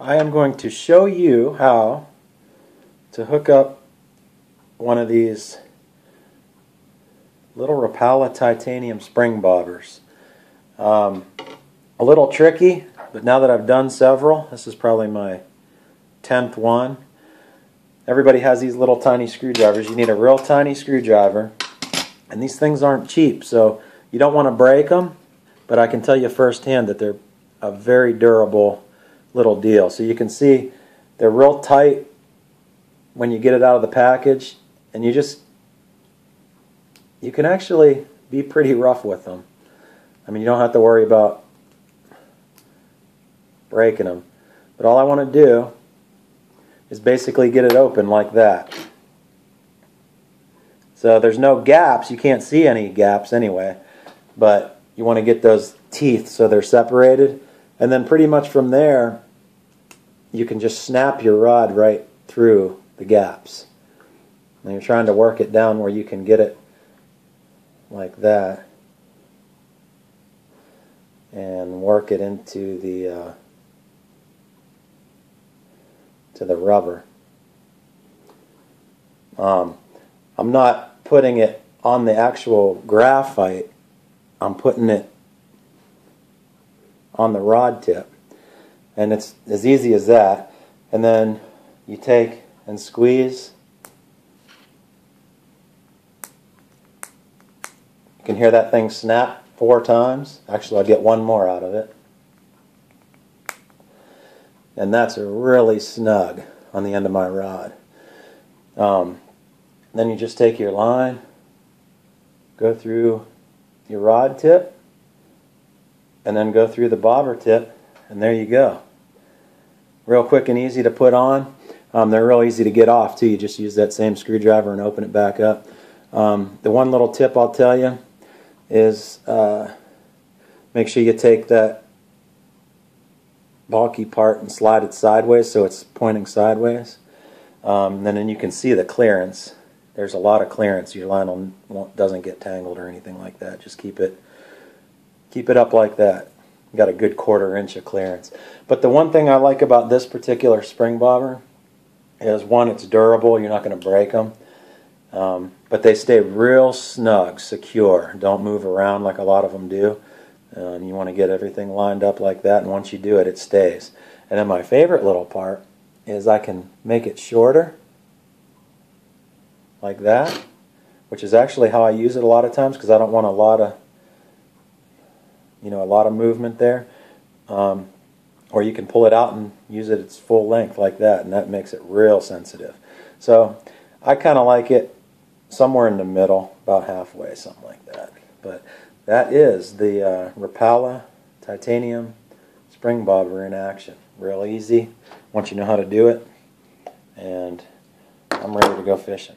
I am going to show you how to hook up one of these little Rapala titanium spring bobbers. Um, a little tricky, but now that I've done several, this is probably my 10th one. Everybody has these little tiny screwdrivers. You need a real tiny screwdriver, and these things aren't cheap, so you don't want to break them, but I can tell you firsthand that they're a very durable little deal. So you can see they're real tight when you get it out of the package and you just you can actually be pretty rough with them. I mean, you don't have to worry about breaking them. But all I want to do is basically get it open like that. So there's no gaps. You can't see any gaps anyway. But you want to get those teeth so they're separated. And then pretty much from there, you can just snap your rod right through the gaps. And you're trying to work it down where you can get it like that and work it into the uh, to the rubber. Um, I'm not putting it on the actual graphite. I'm putting it on the rod tip. And it's as easy as that. And then you take and squeeze. You can hear that thing snap four times. Actually, I'll get one more out of it. And that's really snug on the end of my rod. Um, then you just take your line, go through your rod tip, and then go through the bobber tip, and there you go. Real quick and easy to put on. Um, they're real easy to get off too. You just use that same screwdriver and open it back up. Um, the one little tip I'll tell you is uh, make sure you take that bulky part and slide it sideways so it's pointing sideways. Um, and then you can see the clearance. There's a lot of clearance. Your line doesn't get tangled or anything like that. Just keep it keep it up like that. Got a good quarter inch of clearance. But the one thing I like about this particular spring bobber is one, it's durable. You're not going to break them. Um, but they stay real snug, secure. Don't move around like a lot of them do. You want to get everything lined up like that, and once you do it, it stays. And then my favorite little part is I can make it shorter, like that, which is actually how I use it a lot of times because I don't want a lot of you know, a lot of movement there. Um, or you can pull it out and use it its full length like that, and that makes it real sensitive. So I kind of like it somewhere in the middle, about halfway, something like that. But that is the uh, Rapala titanium spring bobber in action. Real easy once you know how to do it, and I'm ready to go fishing.